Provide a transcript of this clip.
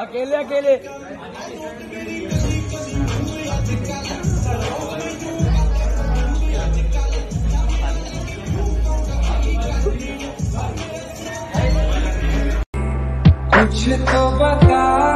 अकेले अकेले। कुछ तो बता।